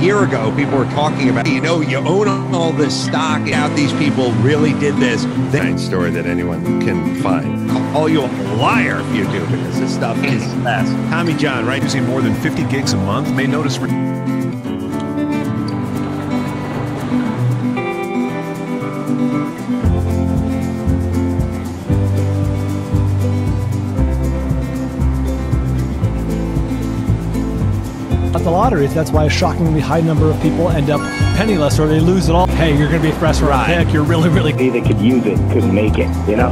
year ago, people were talking about, you know, you own all this stock out. These people really did this. The story that anyone can find. Call you a liar if you do, because this stuff is fast. Tommy John, right? Using more than 50 gigs a month may notice. At the lotteries. That's why a shockingly high number of people end up penniless or they lose it all. Hey, you're going to be a first round Right. pick. You're really, really They that could use it couldn't make it, you know?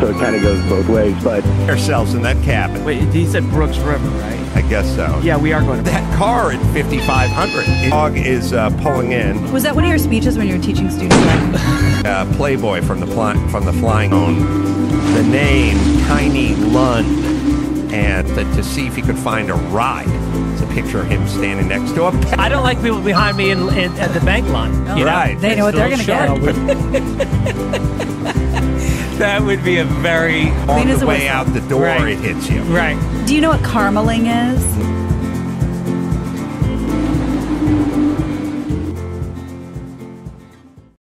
So it kind of goes both ways. But Ourselves in that cabin. Wait, he said Brooks River, right? I guess so. Yeah, we are going to. That car at 5,500. Dog is uh, pulling in. Was that one of your speeches when you were teaching students? uh, Playboy from the fly, from the Flying Own, the name Tiny Lund, and to, to see if he could find a ride. It's a picture of him standing next to a. Pe- I don't like people behind me in, in, at the bank line. You know? Right. They know what they're gonna get. That would be a very on Clean as the way out the door, Right. it hits you. right. Do you know what carmeling is?